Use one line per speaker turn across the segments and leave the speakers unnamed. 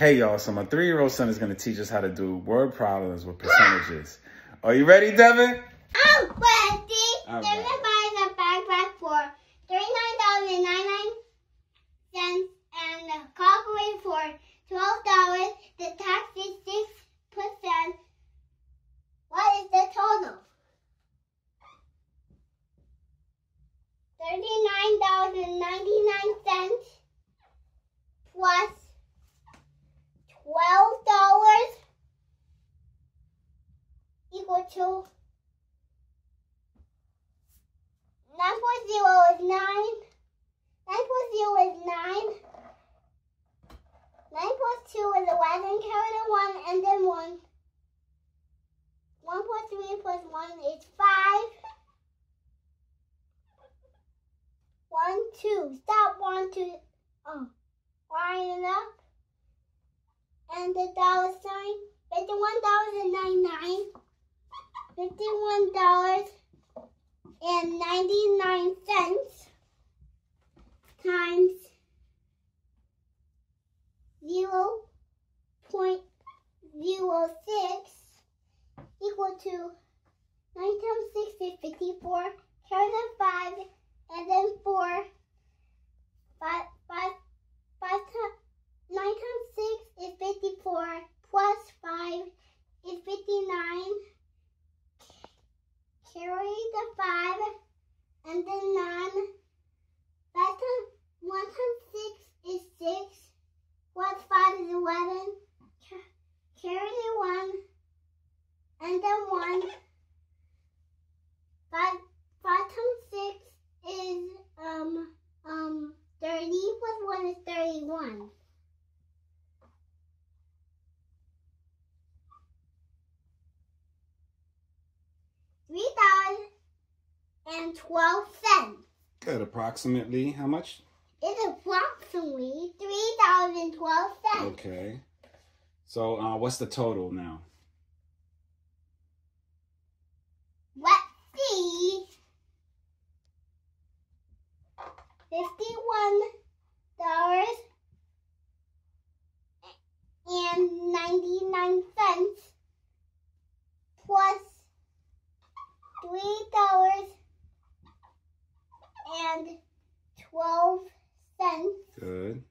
Hey y'all, so my three-year-old son is gonna teach us how to do word problems with percentages. Are you ready, Devan?
I'm ready.
All
Devan
right.
buys a backpack for thirty-nine dollars and ninety-nine cents and a calculator for twelve dollars. The tax is six percent. What is the total? Thirty-nine dollars and ninety-nine cents plus twelve dollars to nine plus is nine. Nine plus is nine. Nine plus two is eleven. Carry the one and then one. One plus three plus one is five. One, two. Stop one, two. Oh, line it up. And the dollar sign. Fifty-one dollars and ninety-nine. $51.99 times 0 0.06 equal to 9 times 6 is 54, carry the 5, and then 4 the five and then nine. Five times one times six is six. Plus five is eleven. Carry the one and then one. Five five times six is um um thirty plus one is thirty-one. Three dollars and twelve cents.
Good. Approximately how much?
It's approximately three dollars and twelve cents.
Okay. So uh, what's the total now?
Let's see. Fifty-one dollars and ninety-nine cents plus three dollars and twelve cents
Good.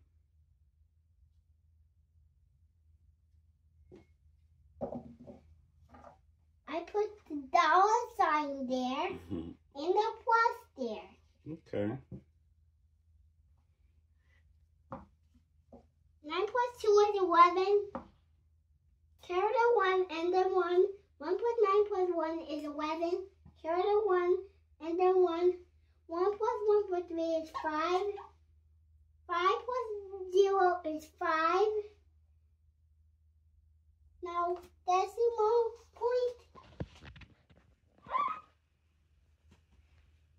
I put the dollar sign there
hmm
and the plus there.
Okay.
Nine plus two is eleven. Carry the one and then one. One plus nine plus one is eleven. Carry the one and then one. One plus one plus three is five. Five plus zero is five. Now decimal point.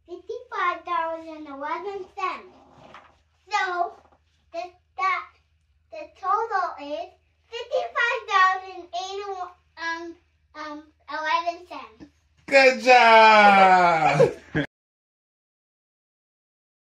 Fifty-five dollars and eleven cents. So the that the total is fifty-five dollars and um um eleven cents.
Good job.